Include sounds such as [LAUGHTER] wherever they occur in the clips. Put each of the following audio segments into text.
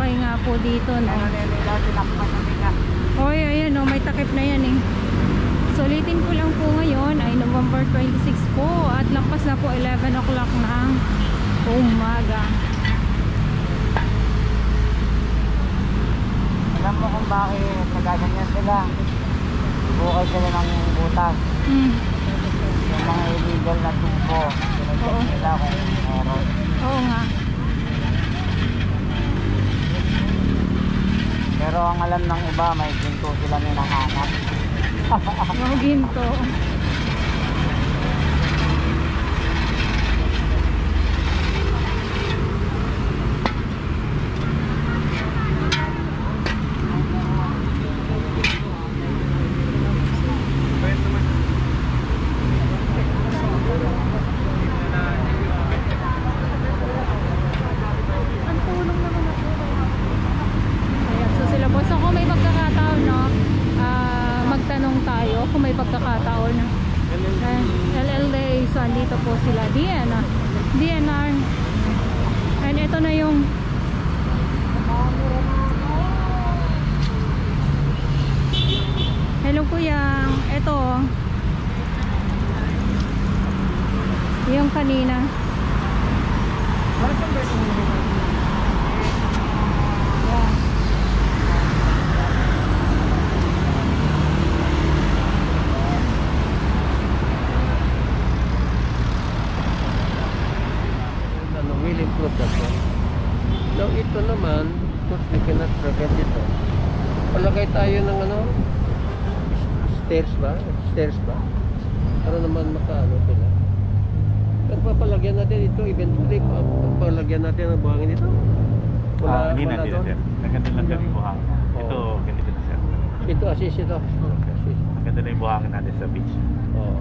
paghuhukay nga po dito na. Oy, ayan oh, may takip na yan eh. So, ulitin ko lang po ngayon ay November 26 po at lampas na po 11 o'clock ng umaga. Alam mo kung bakit nagaganyan sila. Bukay sila ng butas. Hmm. Yung mga illegal na tubo. Oo. Sinecheck nila kung meron. Oo nga. Pero ang alam ng iba, may ginto sila ninahanap. Mga ginto. Ayan, so sila po. So kung may pagkakataon, no, ah, magtanong tayo kung may pagkakataon. Uh, LLA, so andito po sila. DNR. DNR. And ito na yung Hello Ito. Yung kanina. Will improve that one. Now, ito naman, of course, we cannot prevent ito. Palagay tayo ng ano, stairs ba? Stairs ba? Para naman makaano sila. Pero papalagyan natin ito, eventually, pa- papalagyan natin ang buhangin ito. Ah, hindi na, wala hindi na, sir. Naganda lang yung buhangin. Ito, Oo. ganito na, sir. Ito, assist ito. Assist. Maganda na yung buhangin natin sa beach. Oo.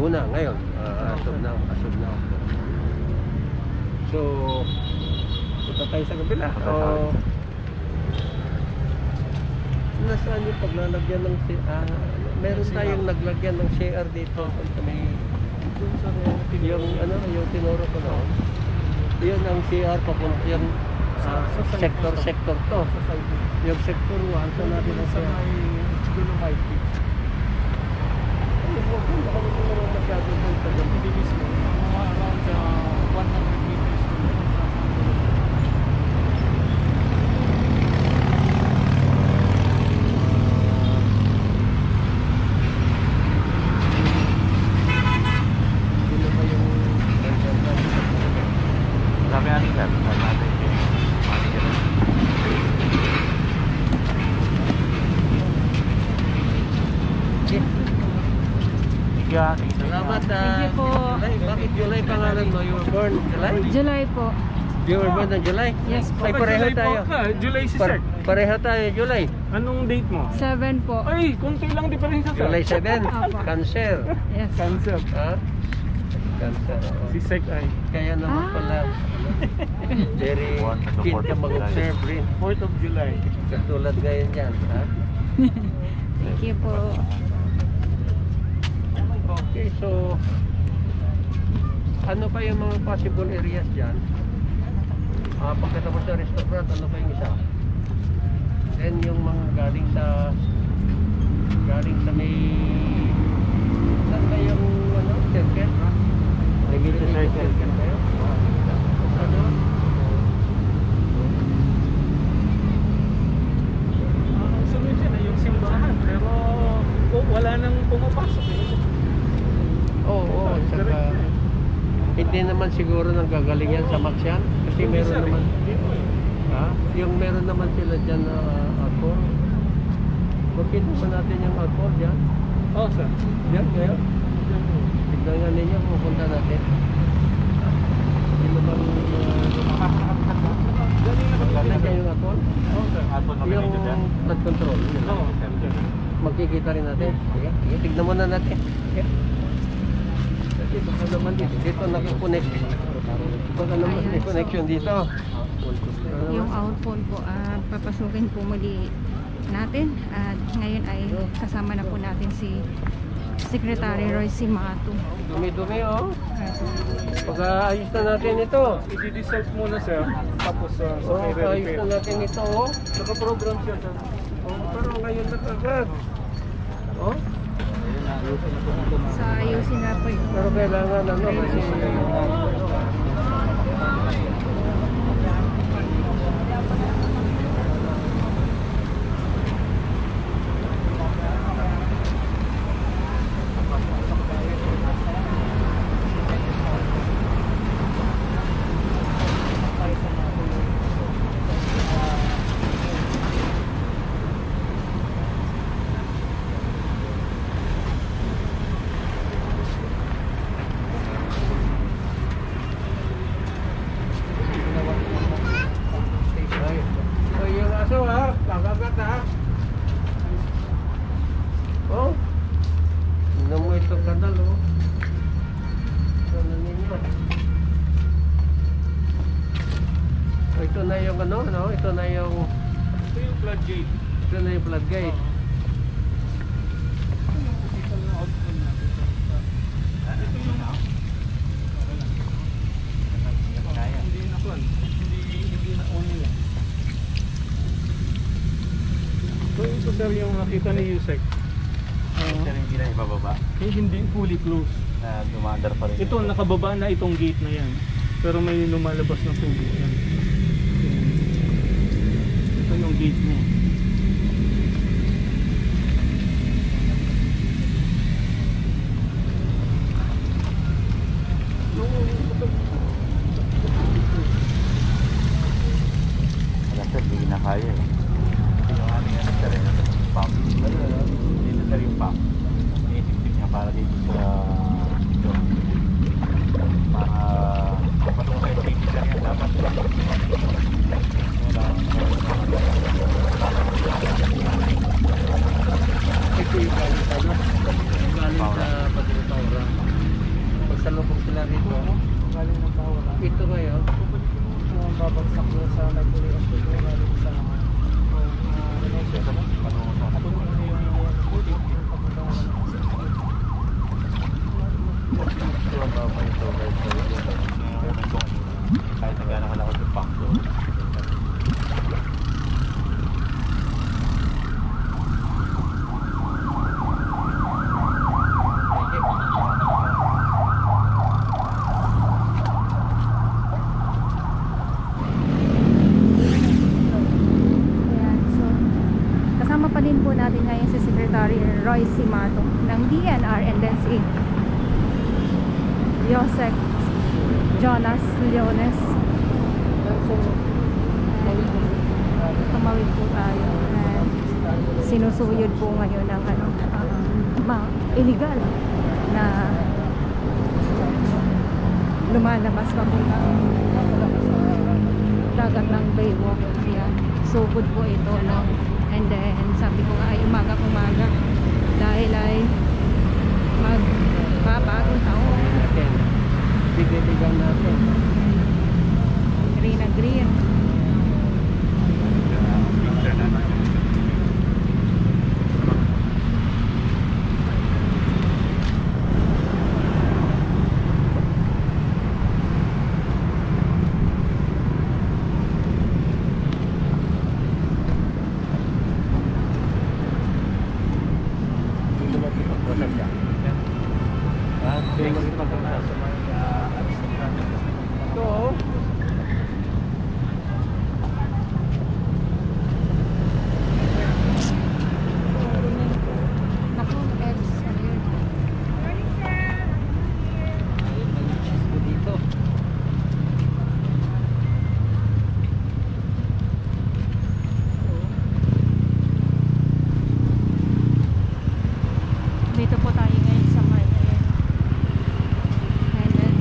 Muna, ngayon. Uh, as of now. As of now. So, punta tayo sa kabila. Punta tayo. Nasaan yung paglalagyan ng C- ah, meron tayong naglagyan ng CR dito. Sa may yung ano yung tinuro ko noon. Yun ang CR papunta yung ah, sector sector to. Yung sector 1 sa natin CR Ano po, kung baka mo masyado doon sa ganun. Yun na ba yung ganyan na? Sabi natin, sir. Sabi natin yung manager. Okay. Tiga. Salamat ah. Thank you po. July, bakit July pangalan mo? You were born July? July po. You were born in July? Yes po. Ay, pareho July tayo. ka, July si Sir. pareho tayo, July. Anong date mo? 7 po. Ay, konti lang diferensya sir. July 7, Apo. Cancer. Yes. Cancer. Ha? Cancer. Si Sek ay Kaya naman Ah. pala, [LAUGHS] very keen ka of mag-observe rin. 4th of July. Katulad ngayon yan, ha? [LAUGHS] Thank you po. Okay, so ano pa yung mga possible areas dyan? Ah, pagkatapos sa restaurant, ano pa yung isa? Then yung mga galing sa galing sa may saan ba yung ano, circle? Religious circle. kayo? Ano? Ah, Ang sunod dyan ay yung simbahan. Pero oh, wala nang pumapasok eh. Oo, oo, saka hindi naman siguro nang gagaling yan sa Maksyan kasi meron sir, naman eh. Ha? Yung meron naman sila dyan na alcohol. Makita pa natin yung alcohol dyan. Oh, sir. Dyan kaya. Tignan nga ninyo kung punta natin. Hindi naman uh, [LAUGHS] Nandiyan sir. yung alcohol. Oh, sir. Alpon kami Yung sir. flood control. yun lang. Oo. Makikita rin natin. Sige, tignan muna natin. Sige. Kasi baka naman dito, dito nakakonect. Baka naman may connection dito. Yung outphone po, ah, papasukin po muli natin. At ngayon ay kasama na po natin si Secretary Roy Simato. Dumi-dumi oh. Pag ayos na natin ito. I-dissolve muna sir. Tapos uh, sa Oh, may ayos na natin ito oh. Naka-program siya sir. Oh, pero ngayon na agad. Oh, Sa ayusin na po pero kailangan ano kasi Ay, oh, yung aso ha, kakagat ha. Oh, tingnan mo itong kanal oh. Ano ninyo? Oh, ito na yung ano, no? Ito na yung, Ito yung floodgate. ito na yung floodgate. Ito yung outcome natin. Ito yung hindi na kwan. Hindi, hindi na on nila. So ito sir yung nakita ni Yusek. Uh, Sir, hindi na ibababa. eh, hindi fully closed. Na dumaandar pa rin. Ito nakababa na itong gate na yan. Pero may lumalabas na tubig yan. Gate niya. Wala sir, hindi na kaya eh. Ito yung aming ano sir, eh, pump. Dito sir yung pump. Iisip niya para dito sa dito. Para kapatong sa SPP sir yan dapat. Wala. Ito yung galing sa ano? Galing sa Pagkutaura. Pagsalubog sila rito. Galing ng bawal. Ito ngayon, Yung babagsak doon sa Nagpuli Hospital galing sa Venecia. Patungo sa Ito yung puti. Yung papunta Ito ito guys. So, ito, yung momento kahit na gano'ng kalakot yung so, kasama pa din po natin ngayon Secretary Roy Simato ng DNR and then si Yosek Jonas Leones. Tumawid po tayo. And sinusuyod po ngayon ng ano, ma- illegal na lumalabas pa po ng dagat ng Baywalk. Ayan. Sugod po ito, no? And then, sabi ko nga ay umaga-umaga dahil ay magbabagong taon. natin. Bigay-bigay natin. Green na green. Hindi mo pagpapasag siya. Ha? Hindi mo pagpapasag. Ito oh. Naku, Eds. Ayun. Dito. Dito po tayo ngayon sa Mart. Ayan. And then,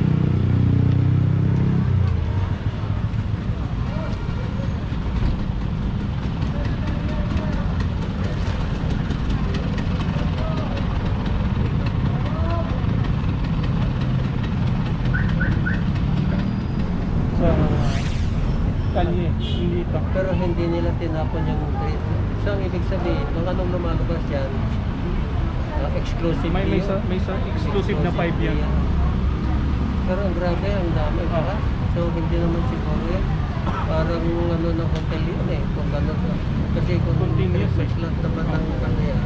Sa kalye, hindi ito. Pero hindi nila tinapon yung treat. So, ang ibig sabihin, nung anong lumalabas yan, Ah, exclusive May may sa, may sa exclusive na 5 yan. Pero ang grabe, ang dami pa. So hindi naman siguro yan. Parang ano ng hotel yun eh. Kung gano'n. Kasi kung Continuous eh. slot naman ng ano yan,